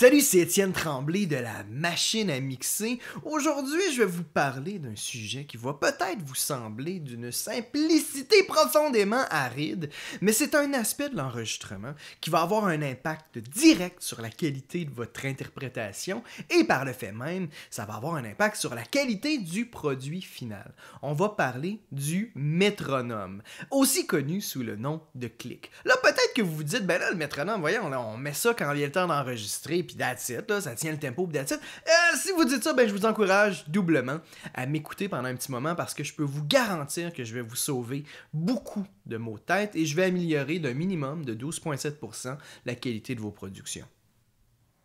Salut, c'est Étienne Tremblay de la machine à mixer. Aujourd'hui, je vais vous parler d'un sujet qui va peut-être vous sembler d'une simplicité profondément aride, mais c'est un aspect de l'enregistrement qui va avoir un impact direct sur la qualité de votre interprétation et par le fait même, ça va avoir un impact sur la qualité du produit final. On va parler du métronome, aussi connu sous le nom de clic. Que vous vous dites, ben là, le métronome, voyons, on met ça quand il y a le temps d'enregistrer puis that's it, là, ça tient le tempo, puis that's it. Euh, si vous dites ça, ben, je vous encourage doublement à m'écouter pendant un petit moment parce que je peux vous garantir que je vais vous sauver beaucoup de mots de tête et je vais améliorer d'un minimum de 12,7% la qualité de vos productions.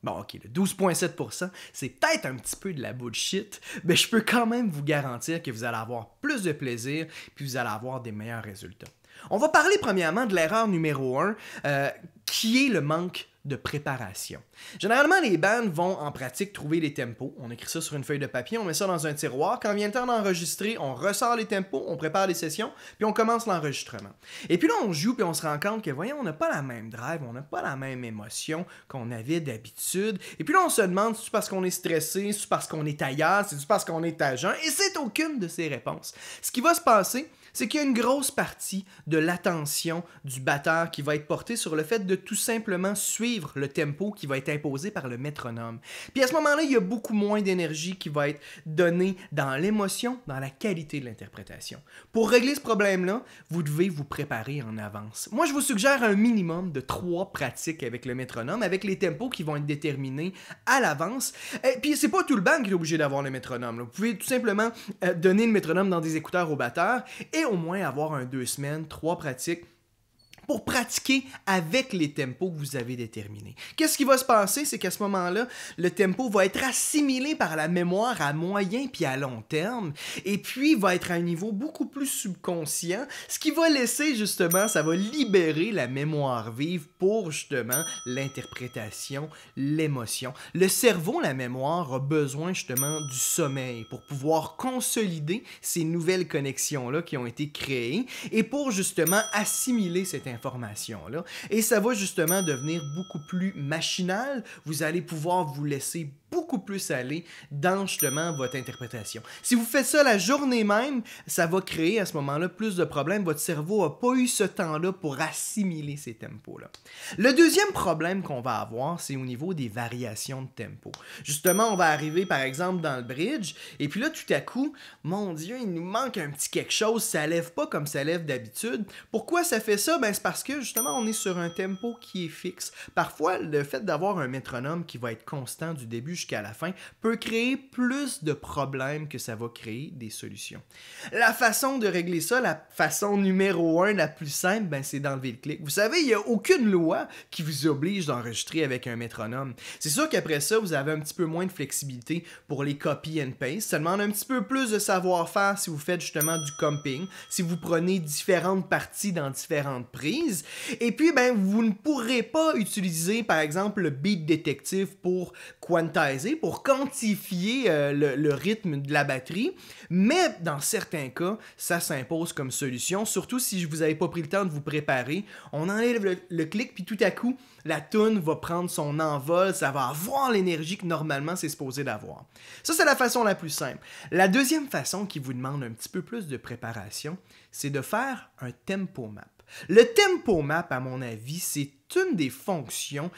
Bon, ok, le 12,7%, c'est peut-être un petit peu de la bullshit, mais je peux quand même vous garantir que vous allez avoir plus de plaisir, puis vous allez avoir des meilleurs résultats. On va parler premièrement de l'erreur numéro 1, euh, qui est le manque de préparation. Généralement, les bands vont en pratique trouver les tempos. On écrit ça sur une feuille de papier, on met ça dans un tiroir. Quand vient le temps d'enregistrer, on ressort les tempos, on prépare les sessions, puis on commence l'enregistrement. Et puis là, on joue, puis on se rend compte que, voyons, on n'a pas la même drive, on n'a pas la même émotion qu'on avait d'habitude. Et puis là, on se demande si c'est parce qu'on est stressé, si c'est parce qu'on est ailleurs, si c'est parce qu'on est à et c'est aucune de ces réponses. Ce qui va se passer, c'est qu'il y a une grosse partie de l'attention du batteur qui va être portée sur le fait de tout simplement suivre le tempo qui va être imposé par le métronome. Puis à ce moment-là, il y a beaucoup moins d'énergie qui va être donnée dans l'émotion, dans la qualité de l'interprétation. Pour régler ce problème-là, vous devez vous préparer en avance. Moi, je vous suggère un minimum de trois pratiques avec le métronome, avec les tempos qui vont être déterminés à l'avance. Et puis c'est pas tout le band qui est obligé d'avoir le métronome. Vous pouvez tout simplement euh, donner le métronome dans des écouteurs au batteur et au moins avoir un deux semaines, trois pratiques pour pratiquer avec les tempos que vous avez déterminés. Qu'est-ce qui va se passer? C'est qu'à ce moment-là, le tempo va être assimilé par la mémoire à moyen puis à long terme, et puis va être à un niveau beaucoup plus subconscient, ce qui va laisser justement, ça va libérer la mémoire vive pour justement l'interprétation, l'émotion. Le cerveau, la mémoire, a besoin justement du sommeil pour pouvoir consolider ces nouvelles connexions-là qui ont été créées et pour justement assimiler cette information-là. Et ça va justement devenir beaucoup plus machinal. Vous allez pouvoir vous laisser beaucoup plus aller dans justement votre interprétation. Si vous faites ça la journée même, ça va créer à ce moment-là plus de problèmes. Votre cerveau n'a pas eu ce temps-là pour assimiler ces tempos-là. Le deuxième problème qu'on va avoir, c'est au niveau des variations de tempo. Justement, on va arriver par exemple dans le bridge, et puis là, tout à coup, mon Dieu, il nous manque un petit quelque chose, ça lève pas comme ça lève d'habitude. Pourquoi ça fait ça? Ben, c'est parce que justement, on est sur un tempo qui est fixe. Parfois, le fait d'avoir un métronome qui va être constant du début jusqu'à la fin peut créer plus de problèmes que ça va créer des solutions. La façon de régler ça, la façon numéro un, la plus simple, ben, c'est d'enlever le clic. Vous savez, il n'y a aucune loi qui vous oblige d'enregistrer avec un métronome. C'est sûr qu'après ça, vous avez un petit peu moins de flexibilité pour les copy and paste. Ça demande un petit peu plus de savoir-faire si vous faites justement du comping, si vous prenez différentes parties dans différentes prises. Et puis, ben, vous ne pourrez pas utiliser, par exemple, le beat detective pour pour quantifier euh, le, rythme de la batterie, mais dans certains cas, ça s'impose comme solution, surtout si vous n'avez pas pris le temps de vous préparer. On enlève le, clic, puis tout à coup, la tune va prendre son envol, ça va avoir l'énergie que normalement c'est supposé d'avoir. Ça, c'est la façon la plus simple. La deuxième façon qui vous demande un petit peu plus de préparation, c'est de faire un tempo map. Le tempo map, à mon avis, c'est une des fonctions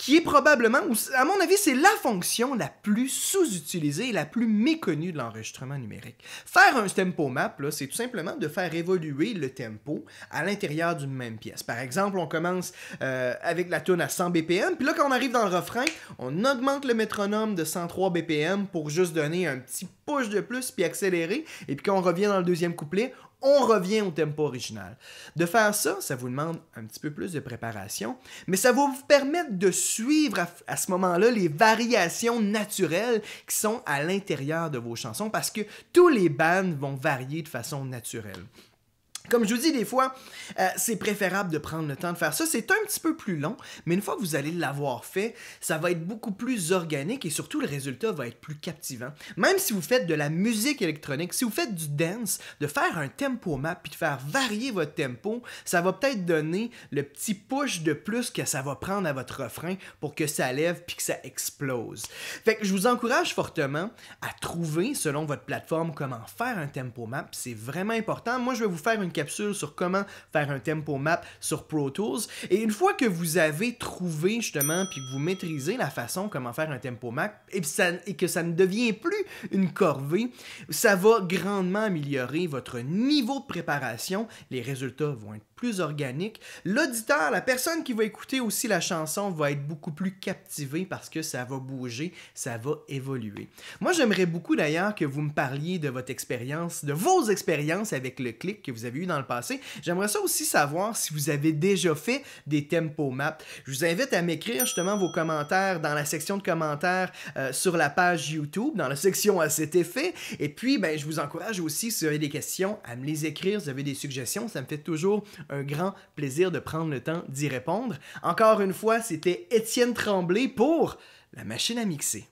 qui est probablement, à mon avis, c'est la fonction la plus sous-utilisée et la plus méconnue de l'enregistrement numérique. Faire un tempo map, c'est tout simplement de faire évoluer le tempo à l'intérieur d'une même pièce. Par exemple, on commence euh, avec la tune à 100 BPM, puis là, quand on arrive dans le refrain, on augmente le métronome de 103 BPM pour juste donner un petit push de plus puis accélérer. Et puis quand on revient dans le deuxième couplet, on revient au tempo original. De faire ça, ça vous demande un petit peu plus de préparation, mais ça va vous permettre de suivre à, ce moment-là les variations naturelles qui sont à l'intérieur de vos chansons parce que tous les bands vont varier de façon naturelle. Comme je vous dis des fois, euh, c'est préférable de prendre le temps de faire ça. C'est un petit peu plus long, mais une fois que vous allez l'avoir fait, ça va être beaucoup plus organique et surtout le résultat va être plus captivant. Même si vous faites de la musique électronique, si vous faites du dance, de faire un tempo map puis de faire varier votre tempo, ça va peut-être donner le petit push de plus que ça va prendre à votre refrain pour que ça lève puis que ça explose. Fait que je vous encourage fortement à trouver selon votre plateforme comment faire un tempo map. C'est vraiment important. Moi, je vais vous faire une capsule sur comment faire un tempo map sur Pro Tools. Et une fois que vous avez trouvé justement, puis que vous maîtrisez la façon comment faire un tempo map, et, et que ça ne devient plus une corvée, ça va grandement améliorer votre niveau de préparation. Les résultats vont être plus organiques. L'auditeur, la personne qui va écouter aussi la chanson va être beaucoup plus captivé parce que ça va bouger, ça va évoluer. Moi, j'aimerais beaucoup d'ailleurs que vous me parliez de votre expérience, de vos expériences avec le clic que vous avez eu le passé. J'aimerais ça aussi savoir si vous avez déjà fait des tempo maps. Je vous invite à m'écrire justement vos commentaires dans la section de commentaires euh, sur la page YouTube, dans la section à cet effet. Et puis, ben, je vous encourage aussi, si vous avez des questions, à me les écrire. Si vous avez des suggestions, ça me fait toujours un grand plaisir de prendre le temps d'y répondre. Encore une fois, c'était Étienne Tremblay pour la machine à mixer.